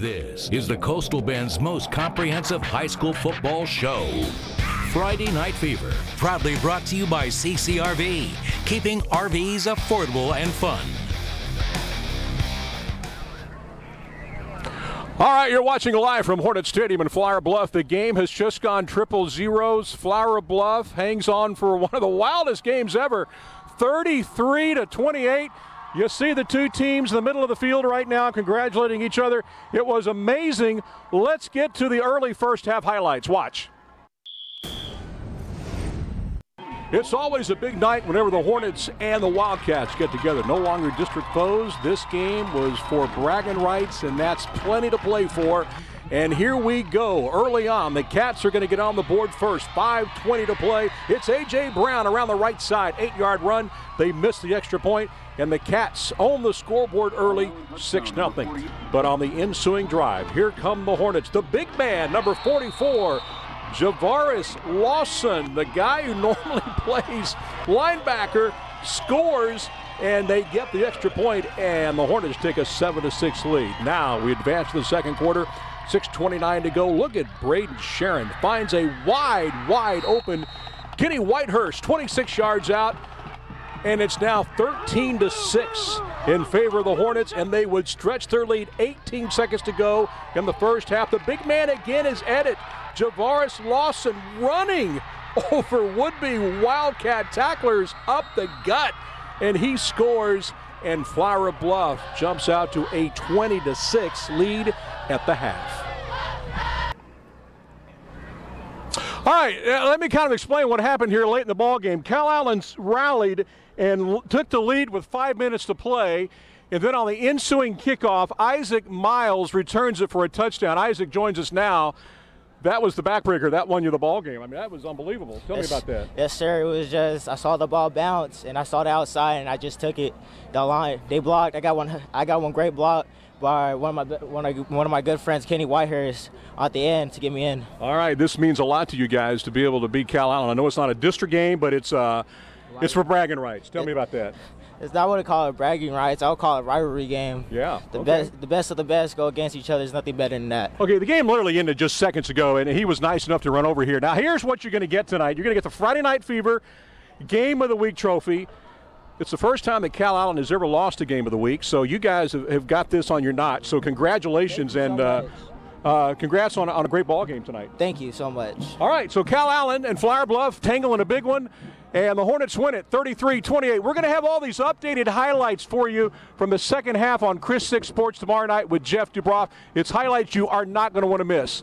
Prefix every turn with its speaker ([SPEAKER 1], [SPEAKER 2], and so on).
[SPEAKER 1] This is the Coastal Bend's most comprehensive high school football show. Friday Night Fever.
[SPEAKER 2] Proudly brought to you by CCRV, keeping RVs affordable and fun.
[SPEAKER 3] All right, you're watching live from Hornet Stadium in Flour Bluff. The game has just gone triple zeros. Flour Bluff hangs on for one of the wildest games ever 33 to 28. You see the two teams in the middle of the field right now congratulating each other. It was amazing. Let's get to the early first half highlights. Watch. It's always a big night whenever the Hornets and the Wildcats get together. No longer district foes. This game was for bragging rights, and that's plenty to play for. And here we go. Early on, the Cats are going to get on the board first. 5.20 to play. It's A.J. Brown around the right side. Eight yard run. They miss the extra point, and the Cats own the scoreboard early, 6 0. But on the ensuing drive, here come the Hornets. The big man, number 44. Javaris Lawson, the guy who normally plays linebacker, scores and they get the extra point, and the Hornets take a 7 to 6 lead. Now we advance to the second quarter. 6.29 to go. Look at Braden Sharon. Finds a wide, wide open Kenny Whitehurst, 26 yards out. And it's now 13 to 6 in favor of the Hornets, and they would stretch their lead. 18 seconds to go in the first half. The big man again is at it. Javaris Lawson running over would-be Wildcat tacklers up the gut, and he scores. And Flour Bluff jumps out to a 20 to 6 lead at the half. All right, let me kind of explain what happened here late in the ball game. Cal Calallen rallied and took the lead with five minutes to play. And then on the ensuing kickoff, Isaac Miles returns it for a touchdown. Isaac joins us now. That was the backbreaker. That won you the ball game. I mean, that was unbelievable. Tell
[SPEAKER 4] yes,
[SPEAKER 3] me about that.
[SPEAKER 4] Yes, sir. It was just I saw the ball bounce and I saw the outside and I just took it. The line they blocked. I got one. I got one great block by one of my one of, one of my good friends, Kenny Whitehurst, at the end to get me in.
[SPEAKER 3] All right, this means a lot to you guys to be able to beat Cal Calallen. I know it's not a district game, but it's uh, it's for bragging rights. Tell me about that.
[SPEAKER 4] It's not what I call it bragging rights. I'll call it rivalry game.
[SPEAKER 3] Yeah.
[SPEAKER 4] The
[SPEAKER 3] okay.
[SPEAKER 4] best, the best of the best go against each other. There's nothing better than that.
[SPEAKER 3] Okay, the game literally ended just seconds ago, and he was nice enough to run over here. Now, here's what you're going to get tonight. You're going to get the Friday Night Fever Game of the Week trophy. It's the first time that Calallen has ever lost a game of the week, so you guys have, got this on your notch. So congratulations
[SPEAKER 4] so
[SPEAKER 3] and uh, uh, congrats on, on a great ball game tonight.
[SPEAKER 4] Thank you so much.
[SPEAKER 3] All right, so Calallen and Flour Bluff tangling a big one, and the Hornets win it 33-28. We're going to have all these updated highlights for you from the second half on KRIS Six Sports tomorrow night with Jeff Dubroff. It's highlights you are not going to want to miss.